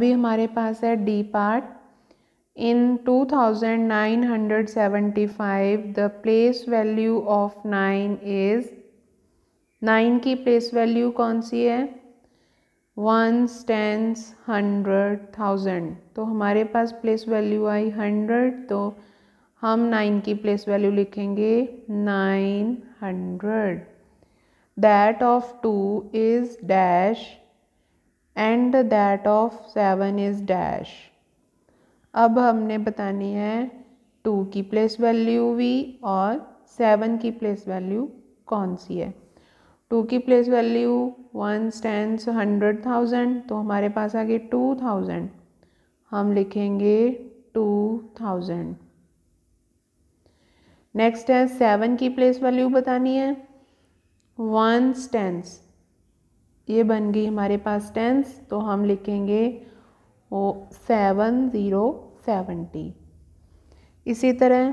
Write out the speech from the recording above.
अभी हमारे पास है D part in 2975 the place value of nine is nine की प्लेस वैल्यू कौन सी है? वंस टेंस हंड्रेड थाउज़ेंड तो हमारे पास प्लेस वैल्यू आई हंड्रेड तो हम नाइन की प्लेस वैल्यू लिखेंगे nine hundred that of two is dash and that of seven is dash अब हमने बतानी है टू की प्लेस वैल्यू वी और सेवन की प्लेस वैल्यू कौन सी है? टू की place value ones tens hundred thousand तो हमारे पास आ गए टू थाउज़ेंड हम लिखेंगे टू थाउज़ेंड नेक्स्ट है सेवन की प्लेस वैल्यू बतानी है. वन स्टेंस ये बन गई हमारे पास टेंस तो हम लिखेंगे वो सेवन ज़ीरो सेवेंटी इसी तरह